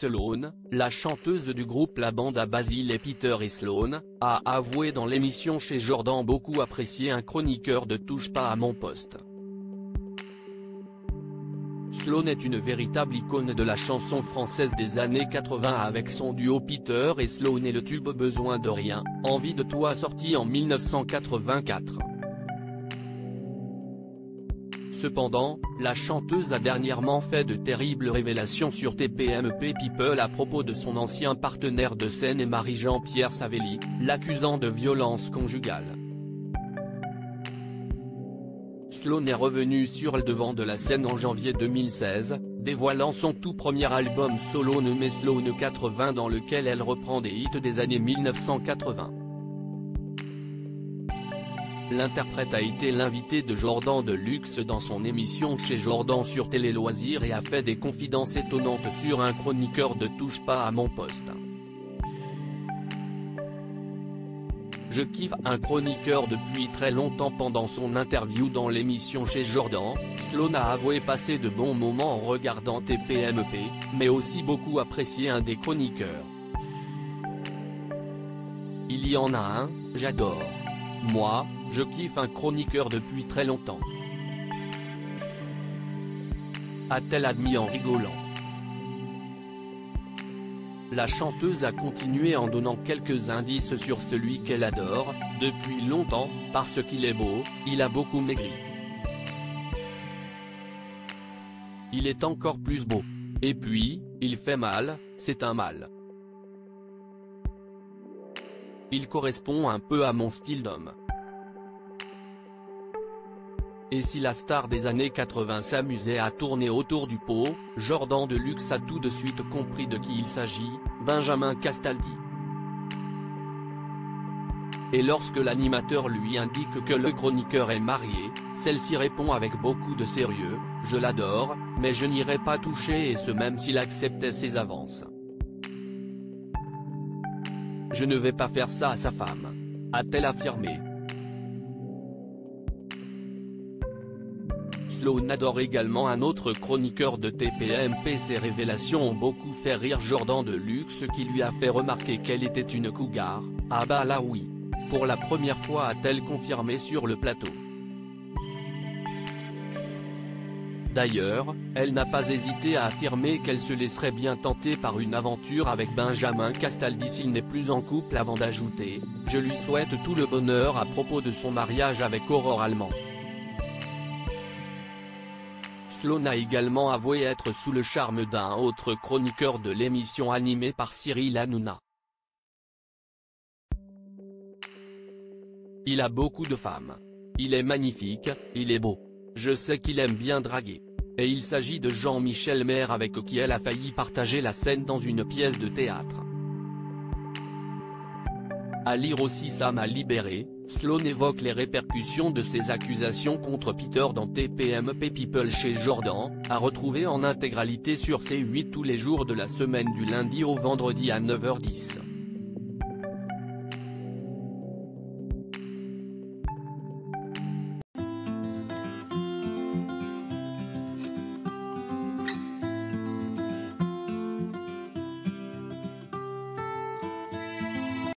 Sloane, la chanteuse du groupe La Bande à Basile et Peter et Sloane, a avoué dans l'émission chez Jordan beaucoup apprécier un chroniqueur de Touche pas à mon poste. Sloane est une véritable icône de la chanson française des années 80 avec son duo Peter et Sloane et le tube Besoin de rien, Envie de toi sorti en 1984. Cependant, la chanteuse a dernièrement fait de terribles révélations sur TPMP People à propos de son ancien partenaire de scène et mari Jean-Pierre Savelli, l'accusant de violence conjugale. Sloane est revenu sur le devant de la scène en janvier 2016, dévoilant son tout premier album solo nommé Sloane 80 dans lequel elle reprend des hits des années 1980. L'interprète a été l'invité de Jordan de Luxe dans son émission chez Jordan sur Télé Loisirs et a fait des confidences étonnantes sur un chroniqueur de Touche pas à mon poste. Je kiffe un chroniqueur depuis très longtemps pendant son interview dans l'émission chez Jordan, Sloan a avoué passer de bons moments en regardant TPMP, mais aussi beaucoup apprécié un des chroniqueurs. Il y en a un, j'adore. Moi, je kiffe un chroniqueur depuis très longtemps. A-t-elle admis en rigolant. La chanteuse a continué en donnant quelques indices sur celui qu'elle adore, depuis longtemps, parce qu'il est beau, il a beaucoup maigri. Il est encore plus beau. Et puis, il fait mal, c'est un mal. Il correspond un peu à mon style d'homme. Et si la star des années 80 s'amusait à tourner autour du pot, Jordan de Luxe a tout de suite compris de qui il s'agit, Benjamin Castaldi. Et lorsque l'animateur lui indique que le chroniqueur est marié, celle-ci répond avec beaucoup de sérieux, « Je l'adore, mais je n'irai pas toucher et ce même s'il acceptait ses avances. Je ne vais pas faire ça à sa femme. » A-t-elle affirmé. Sloan adore également un autre chroniqueur de TPMP Ses révélations ont beaucoup fait rire Jordan de Luxe qui lui a fait remarquer qu'elle était une cougar, ah bah. Pour la première fois a-t-elle confirmé sur le plateau. D'ailleurs, elle n'a pas hésité à affirmer qu'elle se laisserait bien tenter par une aventure avec Benjamin Castaldi s'il n'est plus en couple avant d'ajouter « Je lui souhaite tout le bonheur à propos de son mariage avec Aurore Allemand ». Sloan a également avoué être sous le charme d'un autre chroniqueur de l'émission animée par Cyril Hanouna. Il a beaucoup de femmes. Il est magnifique, il est beau. Je sais qu'il aime bien draguer. Et il s'agit de Jean-Michel Maire avec qui elle a failli partager la scène dans une pièce de théâtre. À lire aussi Sam a libéré, Sloan évoque les répercussions de ses accusations contre Peter dans TPMP People chez Jordan, à retrouver en intégralité sur C8 tous les jours de la semaine du lundi au vendredi à 9h10.